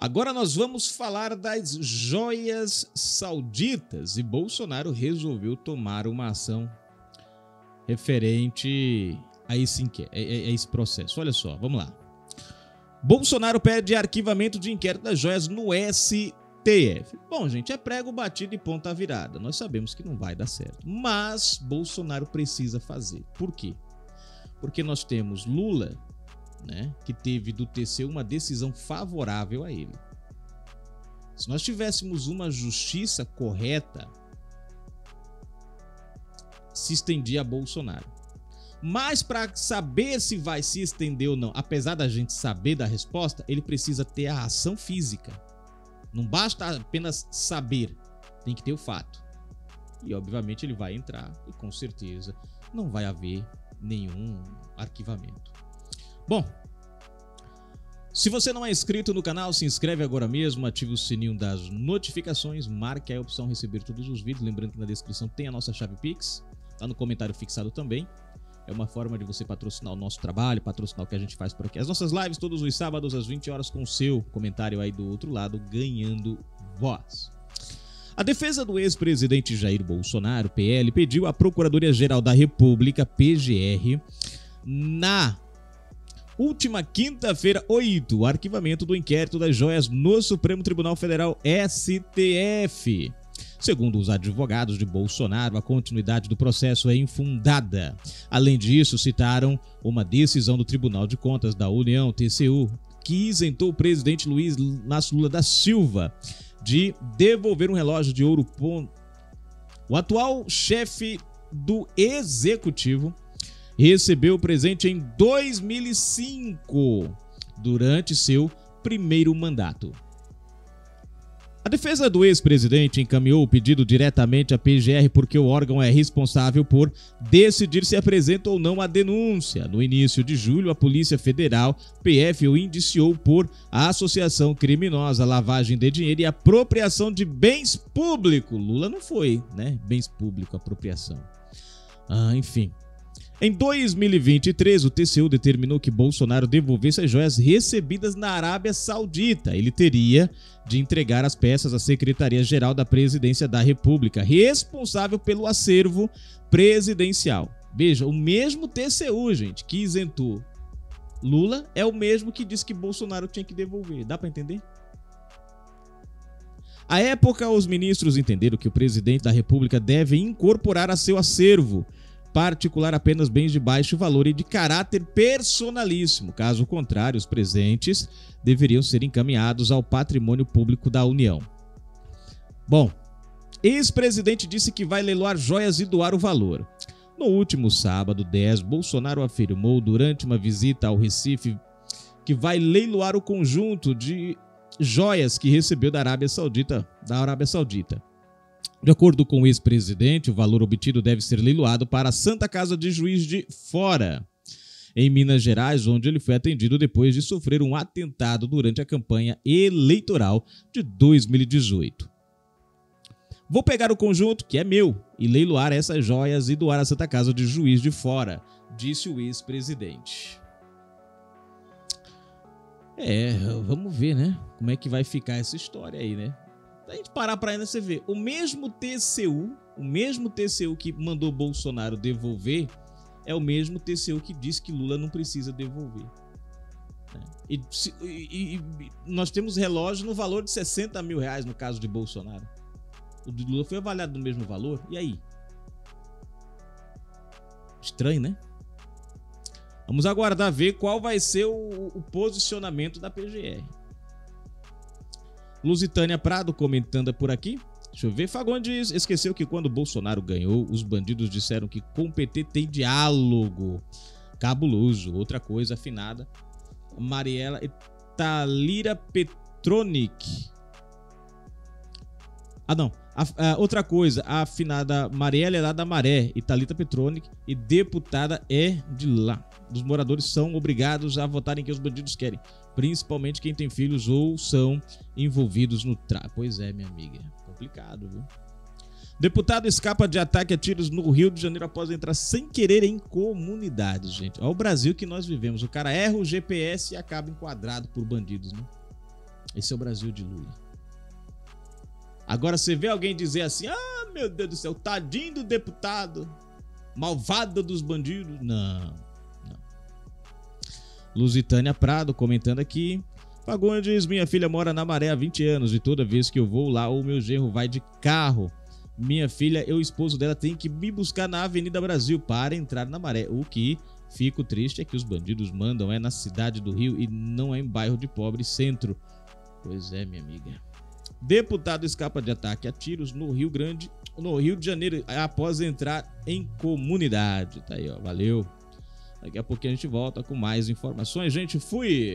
Agora nós vamos falar das joias sauditas e Bolsonaro resolveu tomar uma ação referente a esse, a esse processo. Olha só, vamos lá. Bolsonaro pede arquivamento de inquérito das joias no STF. Bom, gente, é prego batido e ponta virada. Nós sabemos que não vai dar certo. Mas Bolsonaro precisa fazer. Por quê? Porque nós temos Lula né, que teve do TC uma decisão favorável a ele. Se nós tivéssemos uma justiça correta, se estendia a Bolsonaro. Mas para saber se vai se estender ou não, apesar da gente saber da resposta, ele precisa ter a ação física. Não basta apenas saber, tem que ter o fato. E obviamente ele vai entrar e com certeza não vai haver nenhum arquivamento. Bom, se você não é inscrito no canal, se inscreve agora mesmo, ative o sininho das notificações, marque a opção receber todos os vídeos, lembrando que na descrição tem a nossa chave Pix, tá no comentário fixado também. É uma forma de você patrocinar o nosso trabalho, patrocinar o que a gente faz por aqui. As nossas lives todos os sábados às 20 horas com o seu comentário aí do outro lado, ganhando voz. A defesa do ex-presidente Jair Bolsonaro, PL, pediu à Procuradoria-Geral da República, PGR, na última quinta-feira, 8, o arquivamento do inquérito das joias no Supremo Tribunal Federal, STF. Segundo os advogados de Bolsonaro, a continuidade do processo é infundada. Além disso, citaram uma decisão do Tribunal de Contas da União, TCU, que isentou o presidente Luiz Inácio Lula da Silva de devolver um relógio de ouro. O atual chefe do executivo recebeu o presente em 2005, durante seu primeiro mandato. A defesa do ex-presidente encaminhou o pedido diretamente à PGR porque o órgão é responsável por decidir se apresenta ou não a denúncia. No início de julho, a Polícia Federal, PF, o indiciou por associação criminosa, lavagem de dinheiro e apropriação de bens públicos. Lula não foi, né? Bens públicos, apropriação. Ah, enfim. Em 2023, o TCU determinou que Bolsonaro devolvesse as joias recebidas na Arábia Saudita. Ele teria de entregar as peças à Secretaria-Geral da Presidência da República, responsável pelo acervo presidencial. Veja, o mesmo TCU, gente, que isentou Lula é o mesmo que disse que Bolsonaro tinha que devolver. Dá para entender? À época, os ministros entenderam que o presidente da República deve incorporar a seu acervo particular apenas bens de baixo valor e de caráter personalíssimo. Caso contrário, os presentes deveriam ser encaminhados ao patrimônio público da União. Bom, ex-presidente disse que vai leiloar joias e doar o valor. No último sábado 10, Bolsonaro afirmou durante uma visita ao Recife que vai leiloar o conjunto de joias que recebeu da Arábia Saudita, da Arábia Saudita. De acordo com o ex-presidente, o valor obtido deve ser leiloado para a Santa Casa de Juiz de Fora, em Minas Gerais, onde ele foi atendido depois de sofrer um atentado durante a campanha eleitoral de 2018. Vou pegar o conjunto, que é meu, e leiloar essas joias e doar à Santa Casa de Juiz de Fora, disse o ex-presidente. É, vamos ver, né? Como é que vai ficar essa história aí, né? A gente parar para ainda você ver, o mesmo TCU, o mesmo TCU que mandou Bolsonaro devolver, é o mesmo TCU que disse que Lula não precisa devolver. Né? E, e, e, nós temos relógio no valor de 60 mil reais no caso de Bolsonaro. O de Lula foi avaliado no mesmo valor. E aí? Estranho, né? Vamos aguardar ver qual vai ser o, o posicionamento da PGR. Lusitânia Prado comentando por aqui. Deixa eu ver. Fagundes esqueceu que quando Bolsonaro ganhou, os bandidos disseram que com o PT tem diálogo. Cabuloso. Outra coisa afinada. Mariela Talira Petronic. Ah, não. A, a, outra coisa, a afinada Mariela é lá da Maré, Italita Petronic, e deputada é de lá. Os moradores são obrigados a votarem que os bandidos querem principalmente quem tem filhos ou são envolvidos no tráfico. Pois é, minha amiga, complicado, viu? Deputado escapa de ataque a tiros no Rio de Janeiro após entrar sem querer em comunidades, gente. Olha o Brasil que nós vivemos. O cara erra o GPS e acaba enquadrado por bandidos, né? Esse é o Brasil de Lula. Agora você vê alguém dizer assim: ah, meu Deus do céu, tadinho do deputado, malvado dos bandidos. Não. Lusitânia Prado comentando aqui. Fagundes, minha filha mora na Maré há 20 anos e toda vez que eu vou lá, o meu genro vai de carro. Minha filha e o esposo dela tem que me buscar na Avenida Brasil para entrar na Maré. O que fico triste é que os bandidos mandam é na cidade do Rio e não é em bairro de pobre centro. Pois é, minha amiga. Deputado escapa de ataque a tiros no Rio Grande, no Rio de Janeiro, após entrar em comunidade. Tá aí, ó. Valeu. Daqui a pouquinho a gente volta com mais informações. Gente, fui!